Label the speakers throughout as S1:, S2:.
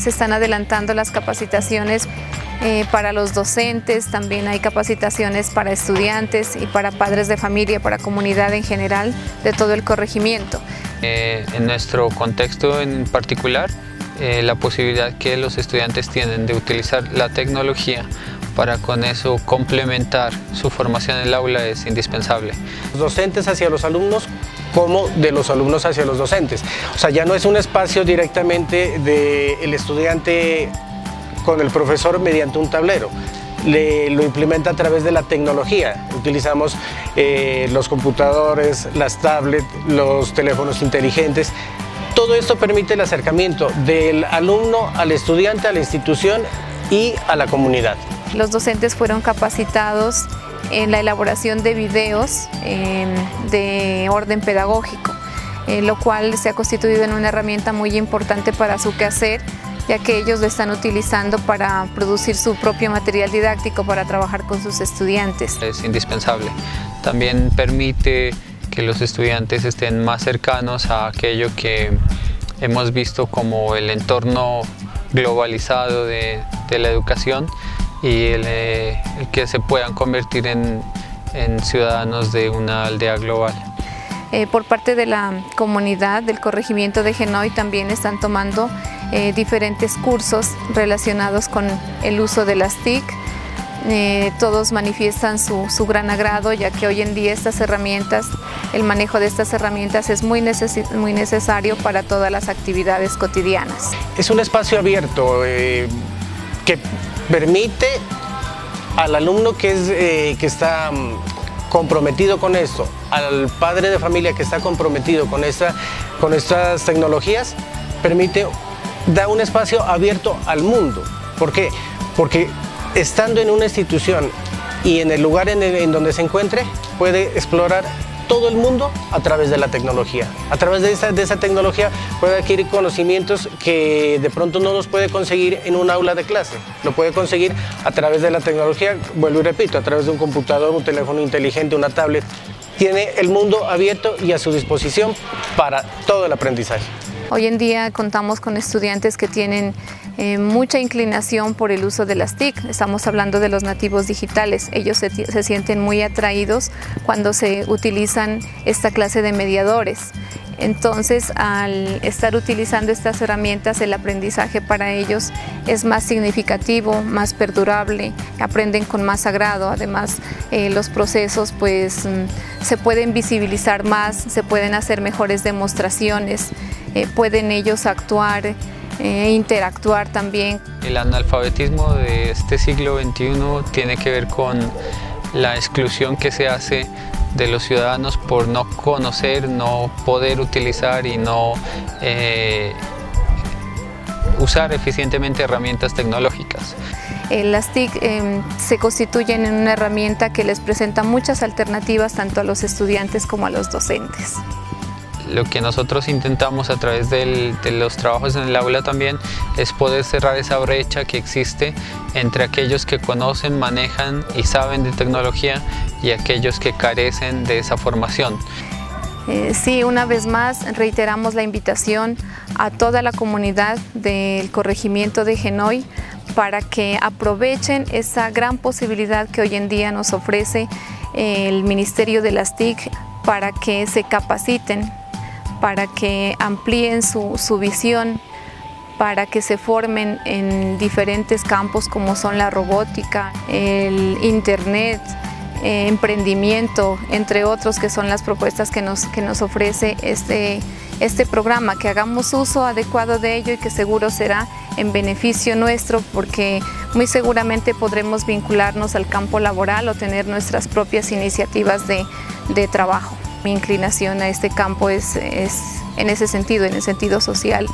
S1: se están adelantando las capacitaciones eh, para los docentes, también hay capacitaciones para estudiantes y para padres de familia, para comunidad en general de todo el corregimiento.
S2: Eh, en nuestro contexto en particular, eh, la posibilidad que los estudiantes tienen de utilizar la tecnología para con eso complementar su formación en el aula es indispensable.
S3: Los docentes hacia los alumnos como de los alumnos hacia los docentes. O sea, ya no es un espacio directamente del estudiante con el profesor mediante un tablero. lo implementa a través de la tecnología. Utilizamos eh, los computadores, las tablets, los teléfonos inteligentes. Todo esto permite el acercamiento del alumno al estudiante, a la institución y a la comunidad.
S1: Los docentes fueron capacitados en la elaboración de videos em, de orden pedagógico, eh, lo cual se ha constituido en una herramienta muy importante para su quehacer, ya que ellos lo están utilizando para producir su propio material didáctico para trabajar con sus estudiantes.
S2: Es indispensable. También permite que los estudiantes estén más cercanos a aquello que hemos visto como el entorno globalizado de, de la educación y eh, el, que se puedan convertir en, en, ciudadanos de una aldea global.
S1: Eh, por parte de la comunidad del corregimiento de Genoy también están tomando eh, diferentes cursos relacionados con el uso de las TIC. todos manifiestan su, su, gran agrado ya que hoy en día estas herramientas, el manejo de estas herramientas es muy, muy necesario para todas las actividades cotidianas.
S3: Es un espacio abierto que permite al alumno que, es, eh, que está mm, comprometido con esto, al padre de familia que está comprometido con, esta, con estas tecnologías, permite, da un espacio abierto al mundo. ¿Por qué? Porque estando en una institución y en el lugar en, en donde se encuentre, puede explorar todo el mundo a través de la tecnología. A través de esa, tecnología puede adquirir conocimientos que de pronto no los puede conseguir en un aula de clase. Lo puede conseguir a través de la tecnología, vuelvo y repito, a través de un computador, un teléfono inteligente, una tablet. Tiene el mundo abierto y a su disposición para todo el aprendizaje.
S1: Hoy en día contamos con estudiantes que tienen eh, mucha inclinación por el uso de las TIC. Estamos hablando de los nativos digitales. Ellos se, sienten muy atraídos cuando se utilizan esta clase de mediadores. Entonces, al estar utilizando estas herramientas, el aprendizaje para ellos es más significativo, más perdurable, aprenden con más agrado. Además, eh, los procesos pues, mm, se pueden visibilizar más, se pueden hacer mejores demostraciones, eh, pueden ellos actuar e interactuar también.
S2: El analfabetismo de este siglo XXI tiene que ver con la exclusión que se hace de los ciudadanos por no conocer, no poder utilizar y no eh, usar eficientemente herramientas tecnológicas.
S1: Las TIC em, se constituyen en una herramienta que les presenta muchas alternativas tanto a los estudiantes como a los docentes
S2: lo que nosotros intentamos a través de los trabajos en el aula también es poder cerrar esa brecha que existe entre aquellos que conocen, manejan y saben de tecnología y aquellos que carecen de esa formación.
S1: Eh, sí, una vez más reiteramos la invitación a toda la comunidad del corregimiento de Genoy para que aprovechen esa gran posibilidad que hoy en día nos ofrece el Ministerio de las TIC para que se capaciten para que amplíen su, visión, para que se formen en diferentes campos como son la robótica, el internet, eh, emprendimiento, entre otros que son las propuestas que nos, que nos ofrece este, este programa, que hagamos uso adecuado de ello y que seguro será en beneficio nuestro porque muy seguramente podremos vincularnos al campo laboral o tener nuestras propias iniciativas de, de trabajo. Mi inclinación a este campo es, en ese sentido, en el sentido social,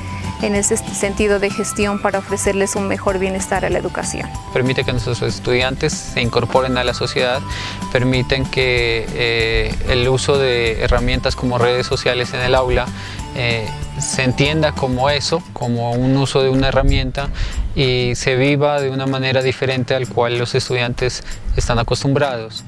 S1: en ese sentido de gestión para ofrecerles un mejor bienestar a la educación.
S2: Permite que nuestros estudiantes se incorporen a la sociedad, permiten que eh, el uso de herramientas como redes sociales en el aula eh, se entienda como eso, como un uso de una herramienta y se viva de una manera diferente al cual los estudiantes están acostumbrados.